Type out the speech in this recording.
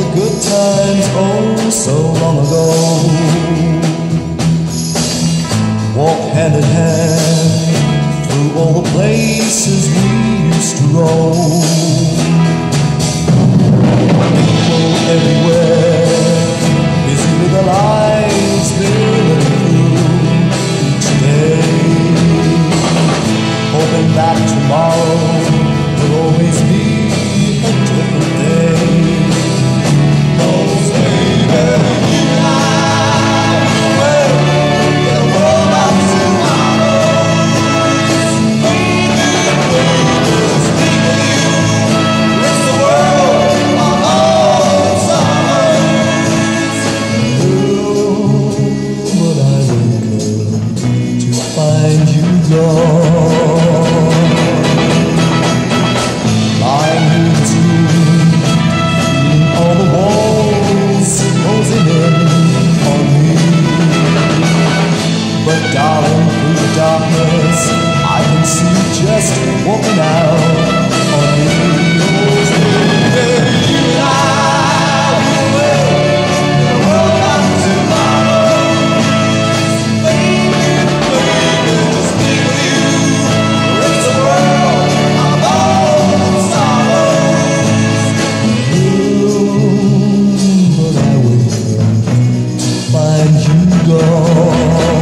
the good times oh so long ago. Walk hand in hand through all the places we used to roam. behind you go Lying to me on the walls Closing in on me. But darling, through the darkness I can see just walking out go.